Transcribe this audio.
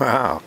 Wow.